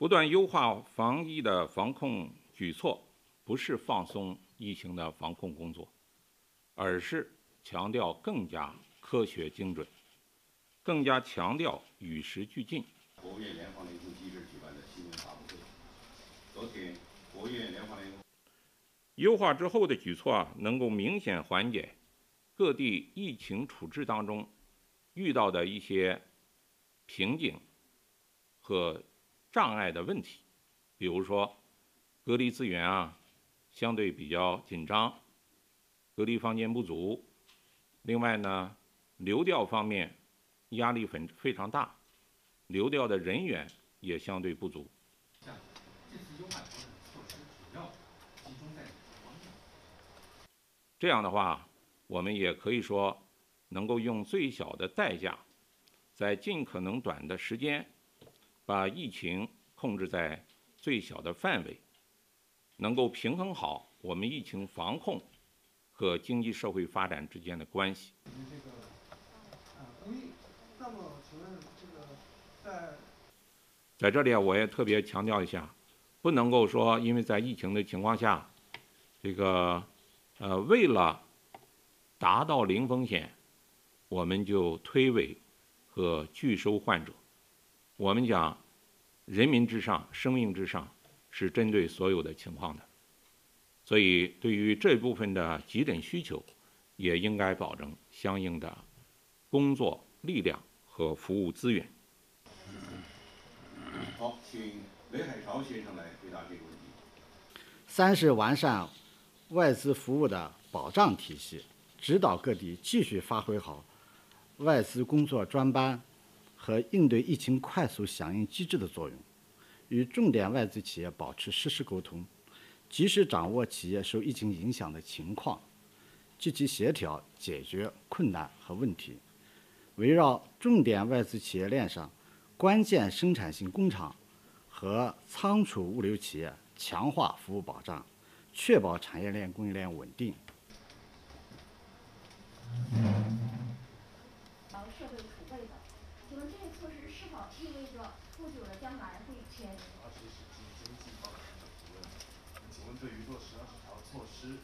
不断优化防疫的防控举措，不是放松疫情的防控工作，而是强调更加科学精准，更加强调与时俱进。国务院联防联控机制举办的新闻发布会，昨天，国务院联防联控优化之后的举措啊，能够明显缓解各地疫情处置当中遇到的一些瓶颈和障碍的问题，比如说隔离资源啊相对比较紧张，隔离房间不足，另外呢流调方面压力很非常大，流调的人员也相对不足。这样的话，我们也可以说能够用最小的代价，在尽可能短的时间，把疫情控制在最小的范围，能够平衡好我们疫情防控和经济社会发展之间的关系。在这里啊，我也特别强调一下，不能够说因为在疫情的情况下，这个呃为了达到零风险，我们就推诿和拒收患者。我们讲人民至上，生命至上，是针对所有的情况的。所以，对于这部分的急诊需求，也应该保证相应的工作力量和服务资源。好，请雷海潮先生来回答这个问题。三是完善外资服务的保障体系，指导各地继续发挥好外资工作专班和应对疫情快速响应机制的作用，与重点外资企业保持实时沟通，及时掌握企业受疫情影响的情况，积极协调解决困难和问题，围绕重点外资企业链上关键生产性工厂和仓储物流企业强化服务保障，确保产业链供应链稳定。请问这个措施是否意味着不久的将来会全？二十一世纪经济方程的提问。请问对于落实二十条措施，